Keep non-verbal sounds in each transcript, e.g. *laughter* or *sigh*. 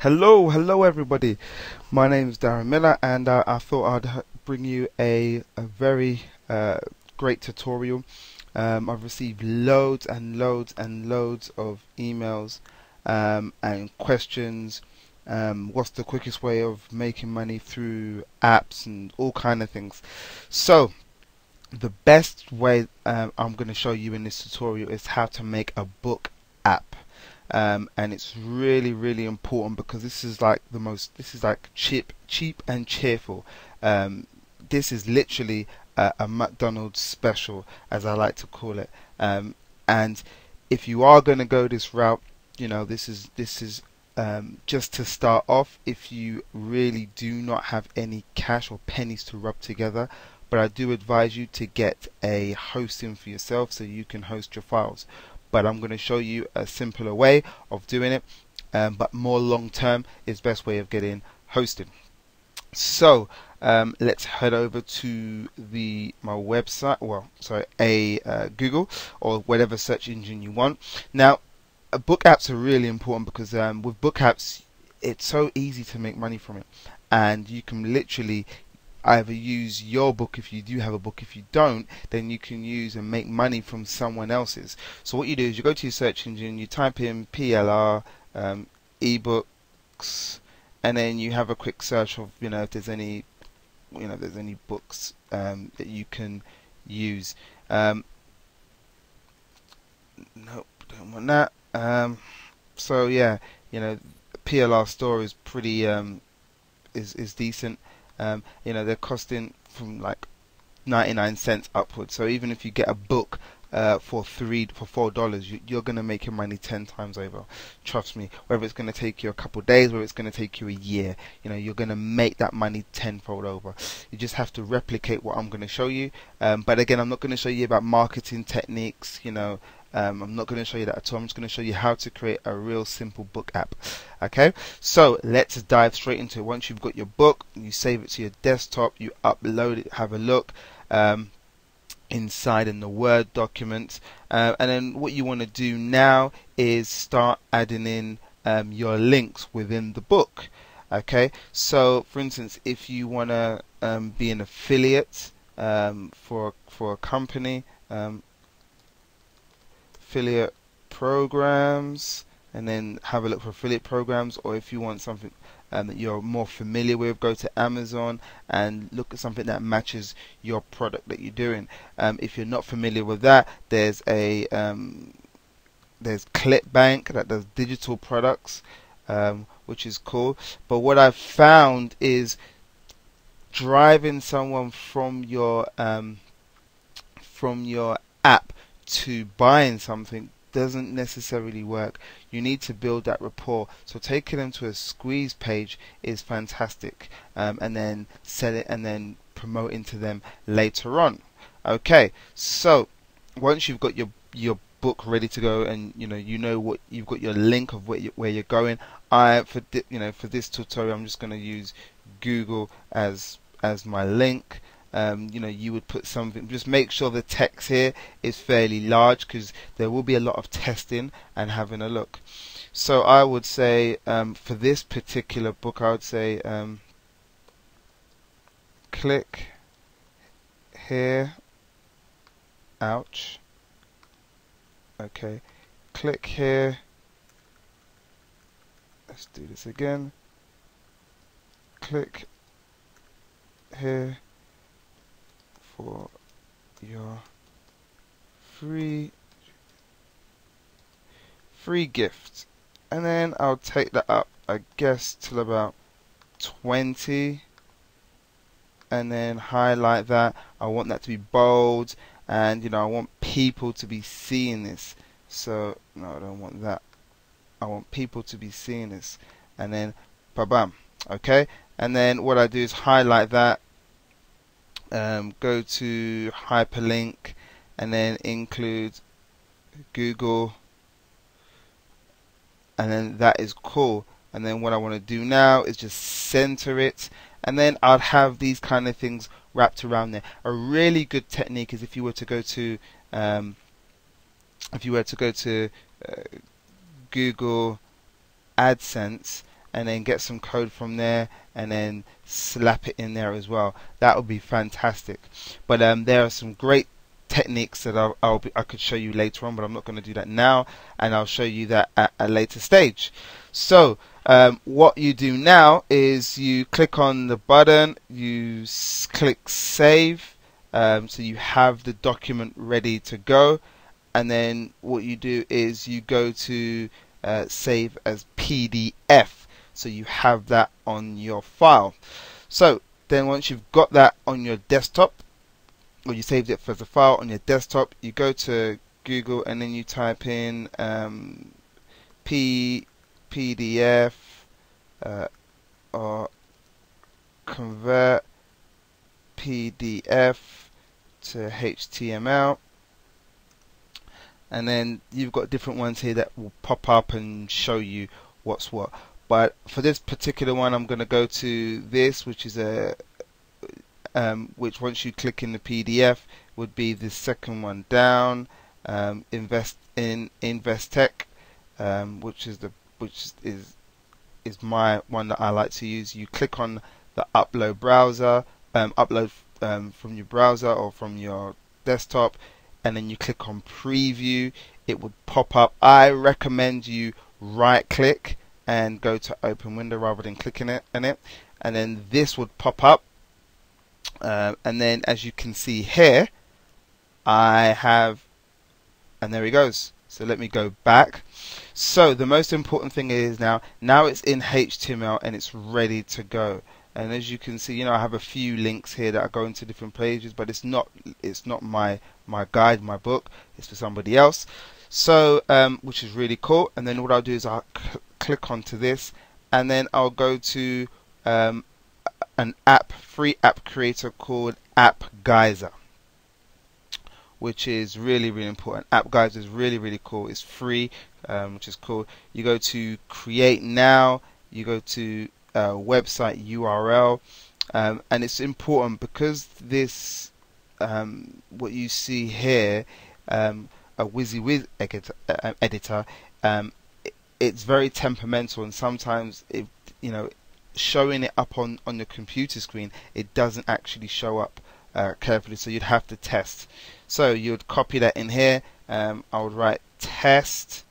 Hello, hello everybody. My name is Darren Miller and uh, I thought I'd bring you a, a very uh, great tutorial. Um, I've received loads and loads and loads of emails um, and questions. Um, what's the quickest way of making money through apps and all kind of things. So the best way um, I'm going to show you in this tutorial is how to make a book app um, and it's really really important because this is like the most this is like cheap cheap and cheerful. Um, this is literally a, a, McDonald's special as I like to call it. Um, and if you are going to go this route you know this is this is um, just to start off if you really do not have any cash or pennies to rub together but I do advise you to get a hosting for yourself so you can host your files but I'm going to show you a simpler way of doing it um, but more long term is best way of getting hosted. So um, let's head over to the my website well sorry a uh, Google or whatever search engine you want. Now uh, book apps are really important because um, with book apps it's so easy to make money from it. And you can literally either use your book if you do have a book. If you don't, then you can use and make money from someone else's. So what you do is you go to your search engine, you type in PLR um, ebooks, and then you have a quick search of you know if there's any you know there's any books um, that you can use. Um, nope, don't want that. Um, so yeah, you know PLR store is pretty um, is is decent. Um, you know, they're costing from like 99 cents upwards. So even if you get a book uh, for three for four dollars, you, are gonna make your money ten times over. Trust me. Whether it's gonna take you a couple days, whether it's gonna take you a year, you know, you're gonna make that money tenfold over. You just have to replicate what I'm gonna show you. Um, but again, I'm not gonna show you about marketing techniques. You know, um, I'm not going to show you that at all. I'm just going to show you how to create a real simple book app. Okay, so let's dive straight into it. Once you've got your book, you save it to your desktop, you upload it, have a look. Um, inside in the Word document uh, and then what you want to do now is start adding in um, your links within the book okay so for instance if you want to um, be an affiliate um, for for a company um, affiliate programs and then have a look for affiliate programs or if you want something um, that you're more familiar with go to Amazon and look at something that matches your product that you're doing. Um, if you're not familiar with that there's a um, there's ClickBank that does digital products um, which is cool. But what I've found is driving someone from your um, from your app to buying something doesn't necessarily work. You need to build that rapport. So taking them to a squeeze page is fantastic, um, and then sell it and then promoting to them later on. Okay, so once you've got your your book ready to go and you know you know what you've got your link of where, you, where you're going I for you know for this tutorial I'm just going to use Google as as my link um, you know you would put something just make sure the text here is fairly large because there will be a lot of testing and having a look. So I would say um, for this particular book I would say um, click here. Ouch. Okay. Click here. Let's do this again. Click here for your free free gift. And then I'll take that up I guess till about 20 and then highlight that. I want that to be bold and you know I want people to be seeing this. So no I don't want that. I want people to be seeing this. And then ba bam okay? And then what I do is highlight that um, go to hyperlink and then include Google. And then that is cool. And then what I want to do now is just center it. And then I'd have these kind of things wrapped around there. A really good technique is if you were to go to um, if you were to go to uh, Google AdSense and then get some code from there and then slap it in there as well. That would be fantastic. But um, there are some great techniques that I'll, I'll be, I could show you later on, but I'm not going to do that now, and I'll show you that at a later stage. So um, what you do now is you click on the button, you click save, um, so you have the document ready to go, and then what you do is you go to uh, save as PDF so you have that on your file. So then once you've got that on your desktop or you saved it as a file on your desktop you go to Google and then you type in um, P PDF uh, or convert PDF to HTML and then you've got different ones here that will pop up and show you what's what but for this particular one I'm going to go to this which is a um, which once you click in the PDF would be the second one down um, invest in Investec um, which is the which is is my one that I like to use. You click on the upload browser um, upload um, from your browser or from your desktop and then you click on preview. It would pop up. I recommend you right click and go to open window rather than clicking it in it. And then this would pop up. Uh, and then as you can see here I have and there he goes. So let me go back. So the most important thing is now now it's in HTML and it's ready to go. And as you can see you know I have a few links here that are going to different pages but it's not it's not my my guide my book. It's for somebody else. So um, which is really cool. And then what I'll do is I'll click onto this and then I'll go to um, an app free app creator called App Geyser which is really really important. App geyser is really really cool. It's free um, which is cool. You go to create now. You go to uh, website URL, um, and it's important because this um, what you see here, um, a WYSIWYG editor, uh, editor um, it, it's very temperamental, and sometimes it, you know, showing it up on on the computer screen, it doesn't actually show up uh, carefully, so you'd have to test. So you'd copy that in here. Um, I would write test,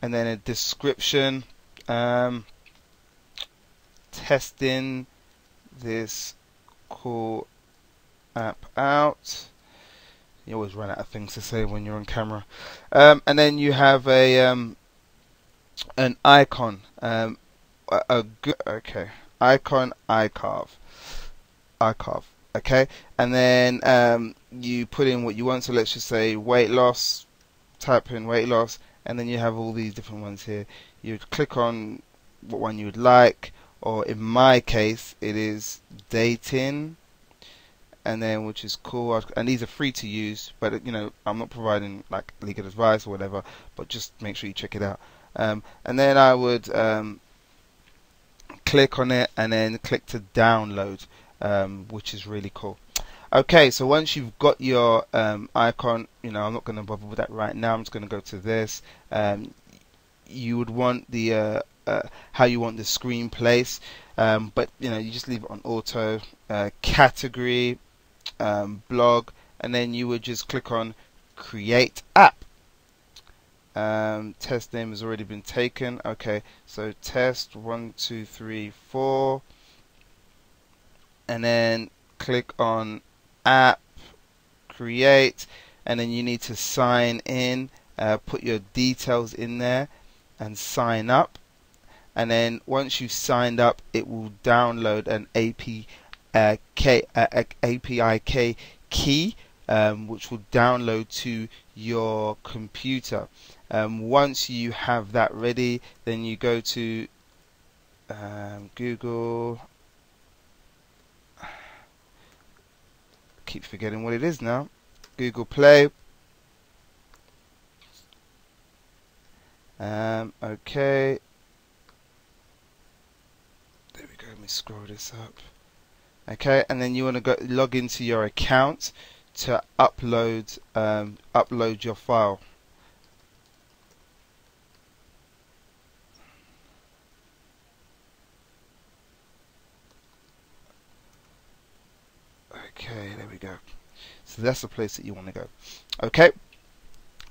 and then a description. Um, testing this cool app out. You always run out of things to say when you're on camera. Um, and then you have a um, an icon. Um, a, a good okay icon iCarve iCarve okay? And then um, you put in what you want. So let's just say weight loss type in weight loss and then you have all these different ones here. You click on what one you would like or in my case it is dating and then which is cool. And these are free to use but you know I'm not providing like legal advice or whatever but just make sure you check it out um, and then I would um, click on it and then click to download um, which is really cool. Okay so once you've got your um, icon you know I'm not going to bother with that right now I'm just going to go to this. Um, you would want the uh, uh, how you want the screen place Um, but you know, you just leave it on auto, uh, category, blog, and then you would just click on create app. Um, test name has already been taken. Okay, so test one, two, three, four, and then click on app, create, and then you need to sign in. Uh, put your details in there and sign up and then once you've signed up it will download an AP, uh, K, uh, API key um, which will download to your computer. Um, once you have that ready then you go to um, Google. *sighs* Keep forgetting what it is now. Google Play. Um, okay. Me scroll this up. Okay, and then you want to go log into your account to upload um, upload your file. Okay, there we go. So that's the place that you want to go. Okay.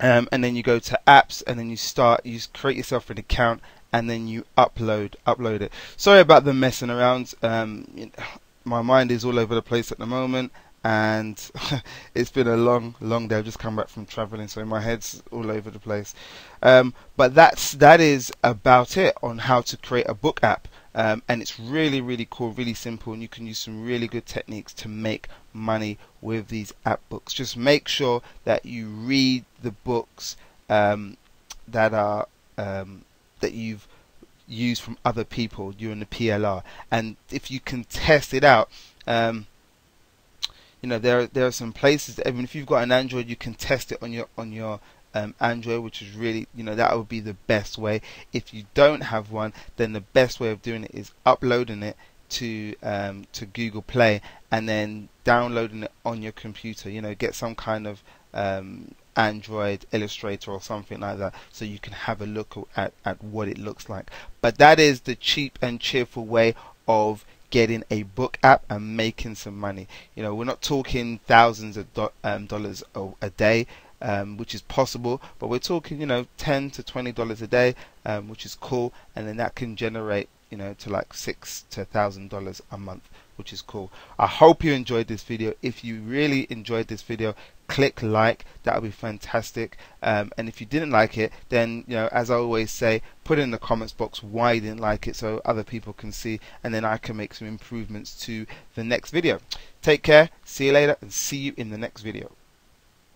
Um, and then you go to apps and then you start you create yourself an account and then you upload upload it sorry about the messing around um, *sighs* my mind is all over the place at the moment and *laughs* it's been a long, long day. I've just come back from traveling, so my head's all over the place. Um, but that's that is about it on how to create a book app. Um, and it's really, really cool, really simple, and you can use some really good techniques to make money with these app books. Just make sure that you read the books um, that are um, that you've used from other people during the PLR, and if you can test it out. Um, you know there there are some places that even if you've got an Android you can test it on your on your um, Android, which is really, you know, that would be the best way. If you don't have one, then the best way of doing it is uploading it to um, to Google Play and then downloading it on your computer. You know, get some kind of um, Android Illustrator or something like that, so you can have a look at at what it looks like. But that is the cheap and cheerful way of getting a book app and making some money. You know, we're not talking thousands of do um, dollars a, a day um, which is possible. But we're talking, you know, ten to twenty dollars a day, um, which is cool, and then that can generate, you know, to like six to thousand dollars a month, which is cool. I hope you enjoyed this video. If you really enjoyed this video, click like. That would be fantastic. Um, and if you didn't like it, then you know, as I always say, put in the comments box why you didn't like it, so other people can see, and then I can make some improvements to the next video. Take care. See you later, and see you in the next video.